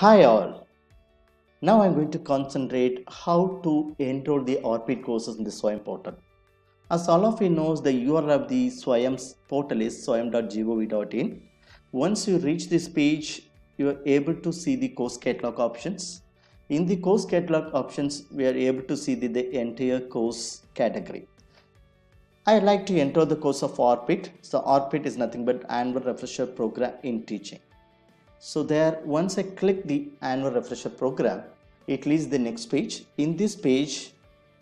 Hi all. Now I'm going to concentrate how to enroll the ARPIT courses in the SWAYAM portal. As all of you knows, the URL of the SWAYAM's portal is swayam.gov.in. Once you reach this page, you are able to see the course catalog options. In the course catalog options, we are able to see the, the entire course category. I like to enter the course of ARPIT. So ARPIT is nothing but annual refresher program in teaching. So there, once I click the annual refresher program, it leads the next page. In this page,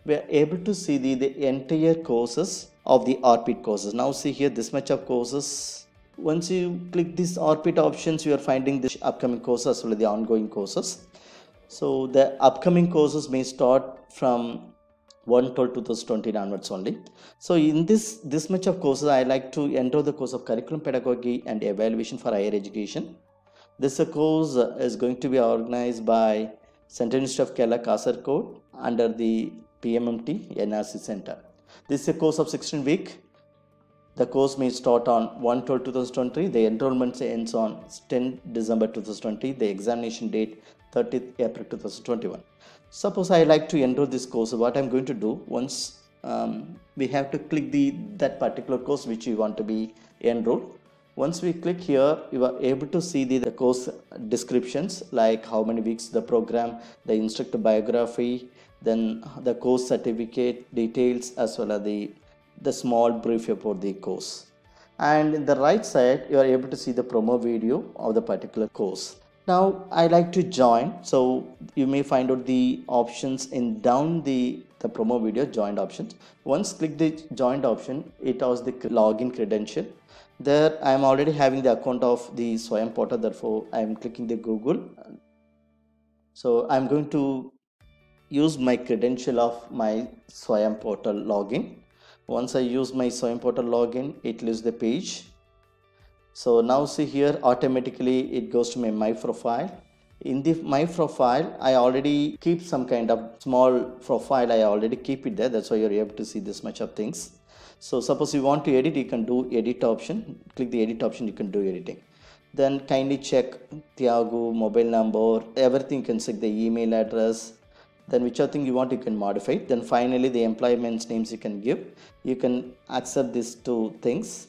we are able to see the, the entire courses of the ARPIT courses. Now see here this much of courses. Once you click these ARPIT options, you are finding the upcoming courses as well as the ongoing courses. So the upcoming courses may start from 1 12 2020 onwards only. So in this this much of courses, I like to enter the course of curriculum pedagogy and evaluation for higher education this course is going to be organized by Central Institute of Kerala Kasaragod under the PMMT NRC Center. This is a course of 16 week. The course may start on 1 12 2020. The enrollment ends on 10 December 2020. The examination date 30th April 2021. Suppose I like to enroll this course. What I'm going to do once um, we have to click the that particular course which you want to be enrolled once we click here, you are able to see the, the course descriptions like how many weeks the program, the instructor biography, then the course certificate details as well as the, the small brief about the course. And in the right side, you are able to see the promo video of the particular course. Now I like to join. So you may find out the options in down the, the promo video joined options. Once click the joined option, it has the login credential. There I am already having the account of the Swayam portal therefore I am clicking the Google. So I am going to use my credential of my Swayam portal login. Once I use my Swayam portal login it lists the page. So now see here automatically it goes to my my profile in the my profile I already keep some kind of small profile I already keep it there that's why you're able to see this much of things so suppose you want to edit, you can do edit option. Click the edit option, you can do editing. Then kindly check Tiago mobile number, everything you can check the email address. Then whichever thing you want, you can modify. Then finally the employment names you can give. You can accept these two things.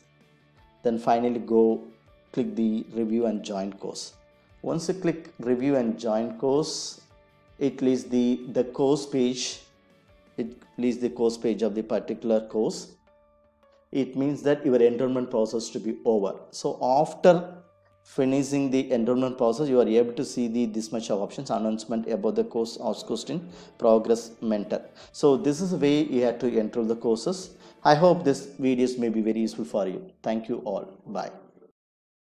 Then finally go click the review and join course. Once you click review and join course, it leads the, the course page. It leads the course page of the particular course. It means that your enrollment process to be over. So after finishing the enrollment process you are able to see the this much of options announcement about the course of in progress mentor. So this is the way you have to enroll the courses. I hope this videos may be very useful for you. Thank you all. Bye